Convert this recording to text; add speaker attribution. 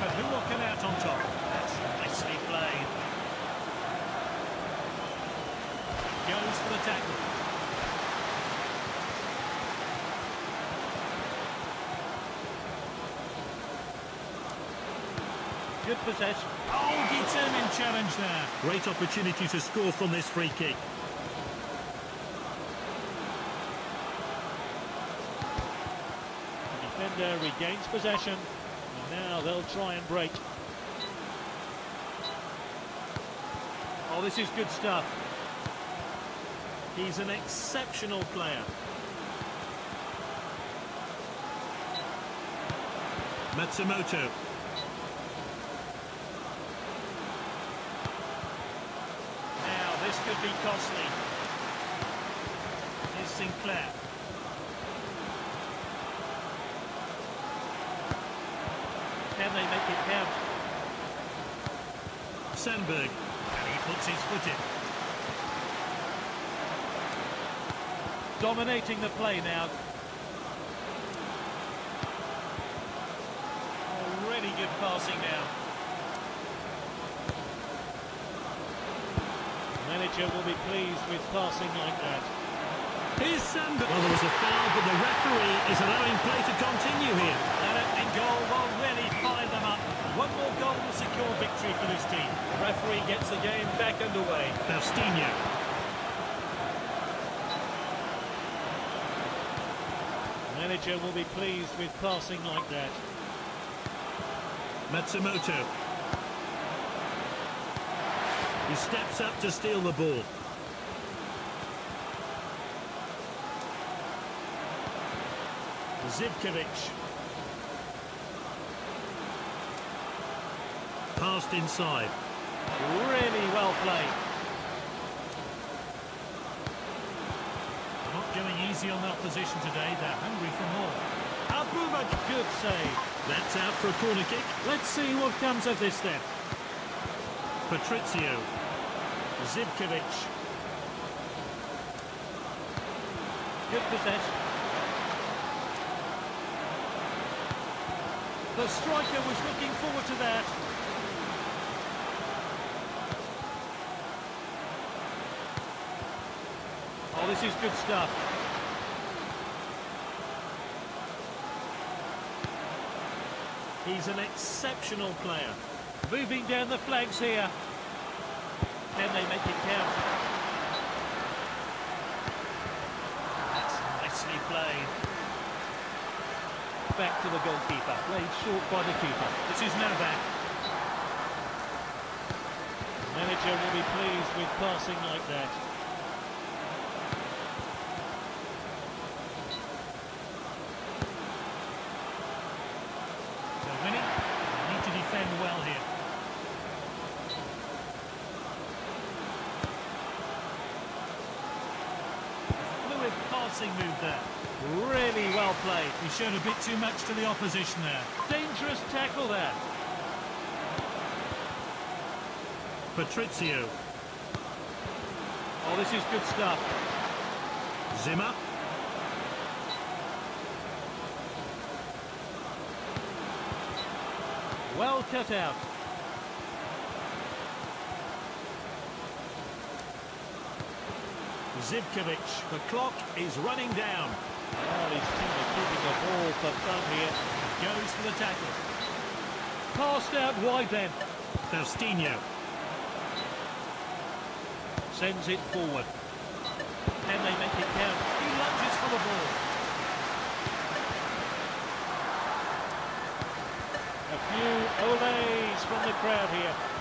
Speaker 1: but who will come out on top? That's nicely played. Goes for the tackle. Good possession. Oh, determined challenge there.
Speaker 2: Great opportunity to score from this free kick.
Speaker 1: The defender regains possession. Now they'll try and break. Oh, this is good stuff. He's an exceptional player.
Speaker 2: Matsumoto.
Speaker 1: Now, this could be costly. Here's Sinclair. Can they make it count?
Speaker 2: Sandberg.
Speaker 1: And he puts his foot in. Dominating the play now. Really good passing now. Manager will be pleased with passing like that.
Speaker 2: Here's Sandberg. Well, there was a foul, but the referee is allowing play to continue here.
Speaker 1: That opening goal will really fire them up. One more goal will secure this team. The referee gets the game back underway.
Speaker 2: Faustino.
Speaker 1: Manager will be pleased with passing like that.
Speaker 2: Matsumoto. He steps up to steal the ball.
Speaker 1: Zivkovic.
Speaker 2: Passed inside.
Speaker 1: Really well played. Not going easy on the opposition today. They're hungry for more. Abubakar, good save.
Speaker 2: That's out for a corner kick.
Speaker 1: Let's see what comes of this then.
Speaker 2: Patrizio.
Speaker 1: Zivkovic. Good possession. The striker was looking forward to that. Oh, this is good stuff. He's an exceptional player. Moving down the flanks here. Can they make it count? That's nicely played. Back to the goalkeeper. Played short by the keeper. This is Novak. Manager will be pleased with passing like that. So winning, they need to defend well here. Fluid passing move there. Really well played. He showed a bit too much to the opposition there. Dangerous tackle there.
Speaker 2: Patrizio.
Speaker 1: Oh, this is good stuff.
Speaker 2: Zimmer.
Speaker 1: Well cut out.
Speaker 2: Zivkovic. The clock is running down.
Speaker 1: Well, are keeping the ball for fun here. Goes for the tackle. Passed out wide then.
Speaker 2: Faustino.
Speaker 1: Sends it forward. Can they make it count? He lunges for the ball. A few olays from the crowd here.